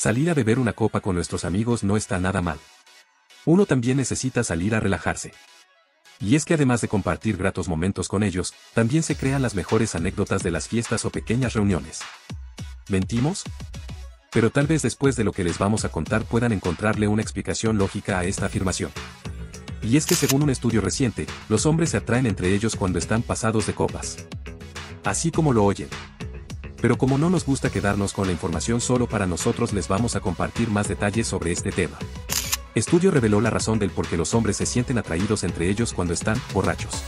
Salir a beber una copa con nuestros amigos no está nada mal. Uno también necesita salir a relajarse. Y es que además de compartir gratos momentos con ellos, también se crean las mejores anécdotas de las fiestas o pequeñas reuniones. ¿Mentimos? Pero tal vez después de lo que les vamos a contar puedan encontrarle una explicación lógica a esta afirmación. Y es que según un estudio reciente, los hombres se atraen entre ellos cuando están pasados de copas. Así como lo oyen. Pero como no nos gusta quedarnos con la información solo para nosotros les vamos a compartir más detalles sobre este tema. Estudio reveló la razón del por qué los hombres se sienten atraídos entre ellos cuando están borrachos.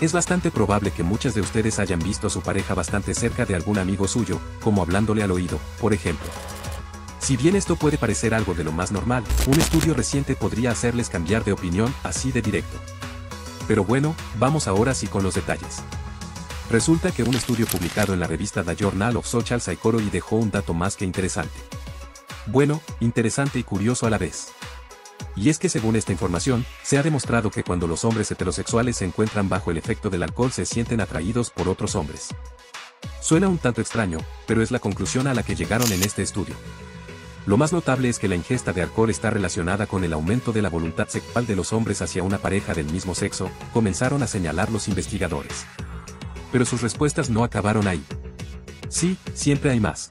Es bastante probable que muchas de ustedes hayan visto a su pareja bastante cerca de algún amigo suyo, como hablándole al oído, por ejemplo. Si bien esto puede parecer algo de lo más normal, un estudio reciente podría hacerles cambiar de opinión así de directo. Pero bueno, vamos ahora sí con los detalles. Resulta que un estudio publicado en la revista The Journal of Social Psychology dejó un dato más que interesante. Bueno, interesante y curioso a la vez. Y es que según esta información, se ha demostrado que cuando los hombres heterosexuales se encuentran bajo el efecto del alcohol se sienten atraídos por otros hombres. Suena un tanto extraño, pero es la conclusión a la que llegaron en este estudio. Lo más notable es que la ingesta de alcohol está relacionada con el aumento de la voluntad sexual de los hombres hacia una pareja del mismo sexo, comenzaron a señalar los investigadores. Pero sus respuestas no acabaron ahí. Sí, siempre hay más.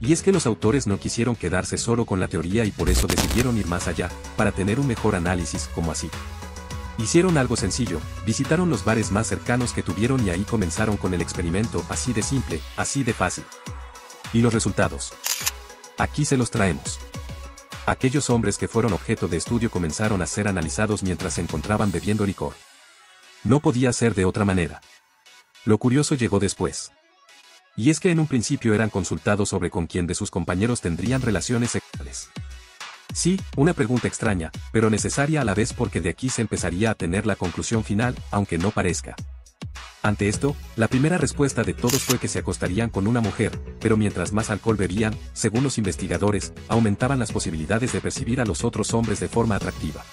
Y es que los autores no quisieron quedarse solo con la teoría y por eso decidieron ir más allá, para tener un mejor análisis como así. Hicieron algo sencillo, visitaron los bares más cercanos que tuvieron y ahí comenzaron con el experimento así de simple, así de fácil. ¿Y los resultados? Aquí se los traemos. Aquellos hombres que fueron objeto de estudio comenzaron a ser analizados mientras se encontraban bebiendo licor. No podía ser de otra manera. Lo curioso llegó después. Y es que en un principio eran consultados sobre con quién de sus compañeros tendrían relaciones sexuales. Sí, una pregunta extraña, pero necesaria a la vez porque de aquí se empezaría a tener la conclusión final, aunque no parezca. Ante esto, la primera respuesta de todos fue que se acostarían con una mujer, pero mientras más alcohol bebían, según los investigadores, aumentaban las posibilidades de percibir a los otros hombres de forma atractiva.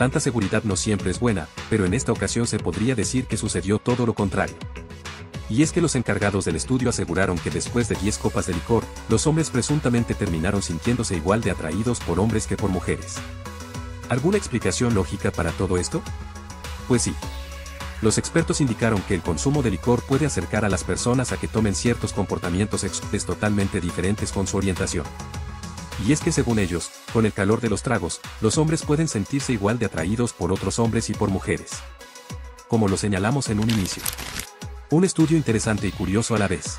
Tanta seguridad no siempre es buena, pero en esta ocasión se podría decir que sucedió todo lo contrario. Y es que los encargados del estudio aseguraron que después de 10 copas de licor, los hombres presuntamente terminaron sintiéndose igual de atraídos por hombres que por mujeres. ¿Alguna explicación lógica para todo esto? Pues sí. Los expertos indicaron que el consumo de licor puede acercar a las personas a que tomen ciertos comportamientos sexuales totalmente diferentes con su orientación. Y es que según ellos, con el calor de los tragos, los hombres pueden sentirse igual de atraídos por otros hombres y por mujeres. Como lo señalamos en un inicio. Un estudio interesante y curioso a la vez.